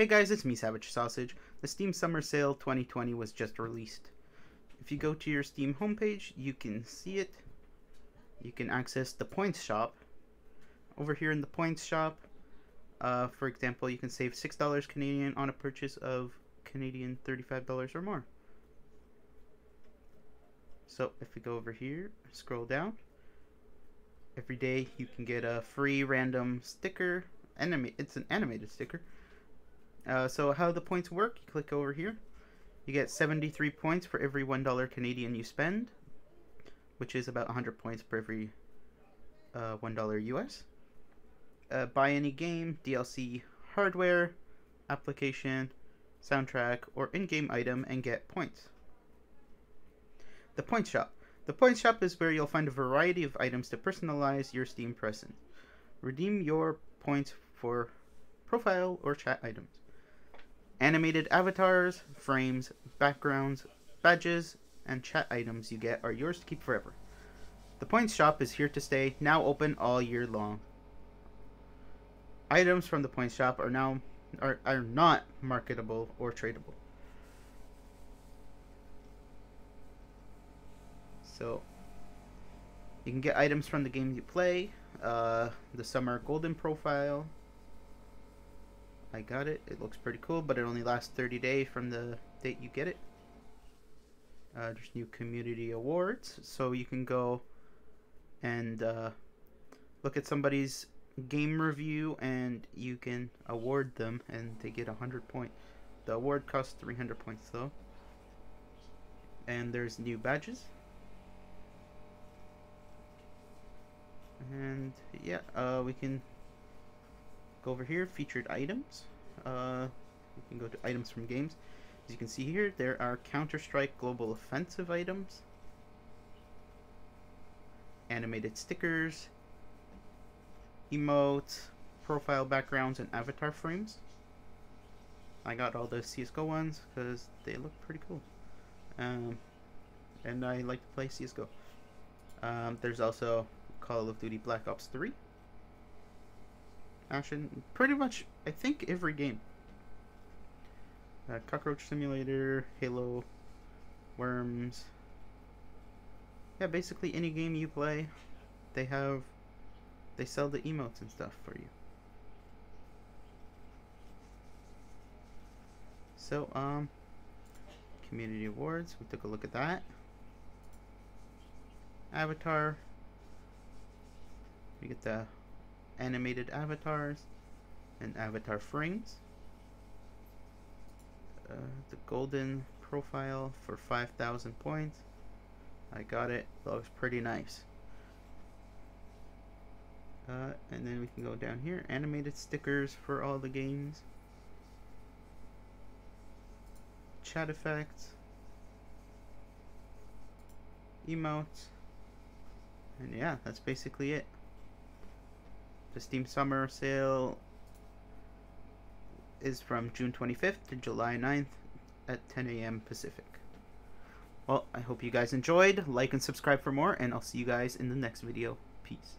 Hey guys, it's me, Savage Sausage. The Steam Summer Sale 2020 was just released. If you go to your Steam homepage, you can see it. You can access the points shop. Over here in the points shop, uh, for example, you can save $6 Canadian on a purchase of Canadian $35 or more. So if we go over here, scroll down, every day you can get a free random sticker. Anima it's an animated sticker. Uh, so how the points work, you click over here. You get 73 points for every $1 Canadian you spend, which is about 100 points per every uh, $1 US. Uh, buy any game, DLC, hardware, application, soundtrack, or in-game item and get points. The Point Shop. The Point Shop is where you'll find a variety of items to personalize your Steam presence. Redeem your points for profile or chat items. Animated avatars, frames, backgrounds, badges, and chat items you get are yours to keep forever. The Points Shop is here to stay, now open all year long. Items from the Points Shop are now are, are not marketable or tradable. So you can get items from the games you play. Uh, the summer golden profile. I got it. It looks pretty cool, but it only lasts 30 days from the date you get it. Uh, there's new community awards, so you can go and uh, look at somebody's game review and you can award them and they get 100 points. The award costs 300 points though. And there's new badges. And yeah, uh, we can go over here, featured items. Uh, we can go to items from games. As you can see here, there are Counter-Strike Global Offensive items, animated stickers, emotes, profile backgrounds, and avatar frames. I got all the CSGO ones because they look pretty cool. Um, and I like to play CSGO. Um, there's also Call of Duty Black Ops 3. Action, pretty much, I think every game. Uh, Cockroach Simulator, Halo, Worms. Yeah, basically any game you play, they have, they sell the emotes and stuff for you. So, um, community awards, we took a look at that. Avatar, we get the animated avatars and avatar frames. Uh, the golden profile for 5,000 points. I got it. Looks pretty nice. Uh, and then we can go down here. Animated stickers for all the games. Chat effects. Emotes. And yeah, that's basically it. The Steam Summer Sale is from June 25th to July 9th at 10 a.m. Pacific. Well, I hope you guys enjoyed. Like and subscribe for more, and I'll see you guys in the next video. Peace.